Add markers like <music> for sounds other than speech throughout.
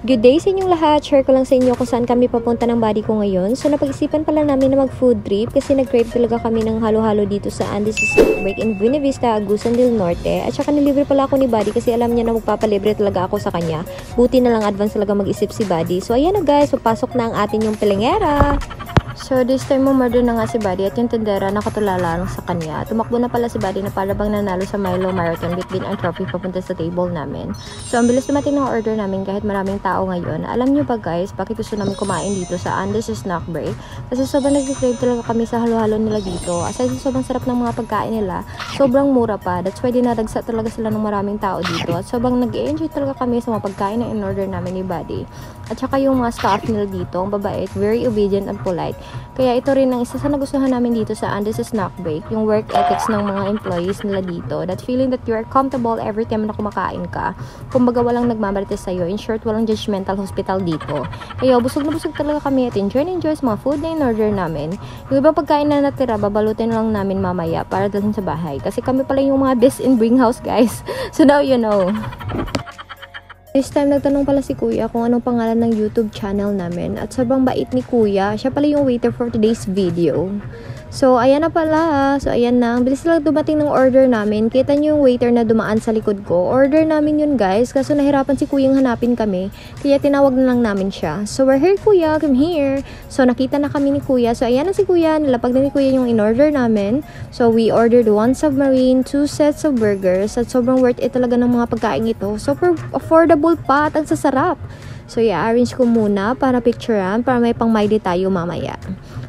Good day sa inyong lahat. Share ko lang sa inyo kung saan kami papunta ng body ko ngayon. So napag-isipan pala namin na mag-food trip kasi nag-crave talaga kami ng halo-halo dito sa Andes Break in Buena Vista, Agusan del Norte. At saka nilibre pala ako ni Buddy kasi alam niya na magpapalibre talaga ako sa kanya. Buti na lang advance talaga mag-isip si Buddy. So ayan na guys, papasok na ang atin yung pilingera. So, this time mo murder na nga si Buddy at yung tendera nakatulala lang sa kanya. Tumakbo na pala si Buddy na para bang nanalo sa Milo Marathon between ang trophy papunta sa table namin. So, ang bilis dumating ng order namin kahit maraming tao ngayon. Alam nyo ba guys, bakit gusto namin kumain dito sa Andes Snack Break? Kasi sobrang nag-crave talaga kami sa halo-halo nila dito. Aside sa sobrang sarap ng mga pagkain nila, sobrang mura pa. That's why dinadagsa talaga sila ng maraming tao dito. At sobrang nag-enjoy talaga kami sa mga pagkain na in-order namin ni Buddy. At saka yung mga staff nila dito, ang babait, very obedient and polite. Kaya ito rin ang isa sa nagustuhan namin dito sa Andes Snack Break, yung work ethics ng mga employees nila dito. That feeling that you are comfortable every time na kumakain ka. Kumbaga walang nagmamarites sa'yo. In short, walang judgmental hospital dito. Kaya busog na busog talaga kami at enjoy na enjoy sa mga food na in-order namin. Yung ibang pagkain na natira, babalutin lang namin mamaya para dalhin sa bahay. Kasi kami pala yung mga best in bring house guys. <laughs> So now you know. This time, nagtanong pala si Kuya kung anong pangalan ng YouTube channel namin. At sobrang bait ni Kuya. Siya pala yung waiter for today's video. So, ayan na pala. So, ayan na. Bilis lang dumating ng order namin. Kita nyo yung waiter na dumaan sa likod ko. Order namin yun, guys. Kaso nahirapan si Kuyang hanapin kami. Kaya tinawag na lang namin siya. So, we're here, Kuya. Come here. So, nakita na kami ni Kuya. So, ayan na si Kuya. Nalapag na ni Kuya yung in-order namin. So, we ordered one submarine, two sets of burgers. At sobrang worth it talaga ng mga pagkain ito. Super affordable pa at ang sasarap. So, i-arrange ko muna para picturean para may pang tayo mamaya.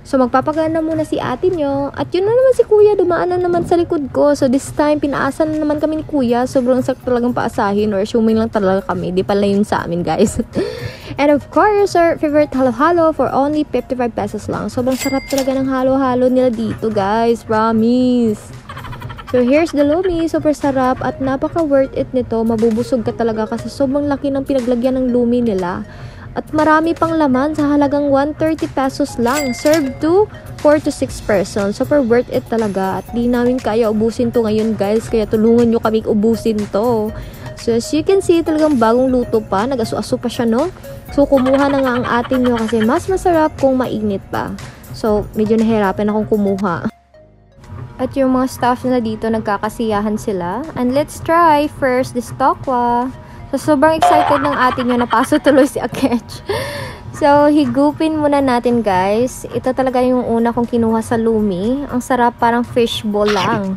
So, magpapagana muna si ate nyo. At yun na naman si kuya, dumaan na naman sa likod ko. So, this time, pinaasan na naman kami ni kuya. Sobrang sakto talagang paasahin or assuming lang talaga kami. Di pala yun sa amin, guys. <laughs> And of course, our favorite halo-halo for only 55 pesos lang. Sobrang sarap talaga ng halo-halo nila dito, guys. Promise. So, here's the lumi. Super sarap at napaka worth it nito. Mabubusog ka talaga kasi sobrang laki ng pinaglagyan ng lumi nila. At marami pang laman sa halagang 130 pesos lang. Serve to 4 to 6 persons. Super worth it talaga. At di namin kaya ubusin to ngayon guys. Kaya tulungan nyo kami ubusin to. So as you can see, talagang bagong luto pa. Nag-aso-aso pa siya no. So kumuha na nga ang atin nyo kasi mas masarap kung mainit pa. So medyo nahirapan akong kumuha. At yung mga staff na dito, nagkakasiyahan sila. And let's try first this tokwa. So, sobrang excited ng atin yung napaso tuloy si Akech. <laughs> so, higupin muna natin guys. Ito talaga yung una kong kinuha sa Lumi. Ang sarap, parang fishball lang.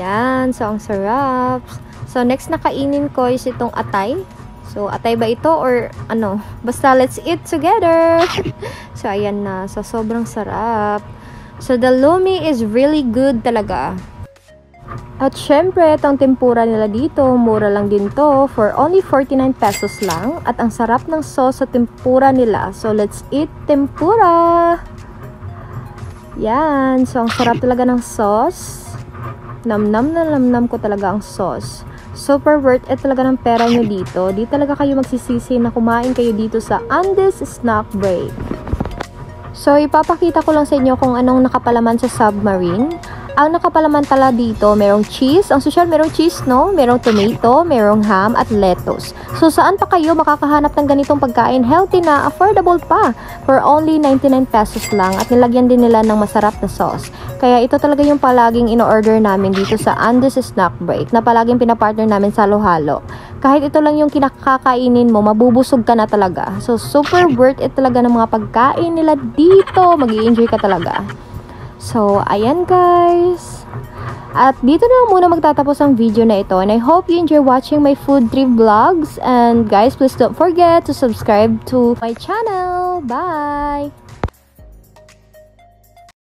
Yan. So, ang sarap. So, next na kainin ko is itong atay. So, atay ba ito or ano? Basta, let's eat together. <laughs> so, ayan na. So, sobrang sarap. So, the Lumi is really good talaga. At syempre, itong tempura nila dito, mura lang din to for only 49 pesos lang. At ang sarap ng sauce sa tempura nila. So, let's eat tempura! Yan. So, ang sarap talaga ng sauce. Namnam na namnam ko talaga ang sauce. Super worth it talaga ng pera nyo dito. Di talaga kayo magsisisi na kumain kayo dito sa Andes Snack Break. So, ipapakita ko lang sa inyo kung anong nakapalaman sa submarine. Ang nakapalaman pala dito, merong cheese. Ang social, merong cheese, no? Merong tomato, merong ham, at lettuce. So, saan pa kayo makakahanap ng ganitong pagkain? Healthy na, affordable pa. For only 99 pesos lang. At nilagyan din nila ng masarap na sauce. Kaya ito talaga yung palaging in-order namin dito sa Andes Snack Break na palaging pinapartner namin sa halo-halo. Kahit ito lang yung kinakakainin mo, mabubusog ka na talaga. So, super worth it talaga ng mga pagkain nila dito. mag enjoy ka talaga. So, ayan guys. At dito na muna magtatapos ang video na ito. And I hope you enjoy watching my food trip vlogs. And guys, please don't forget to subscribe to my channel. Bye!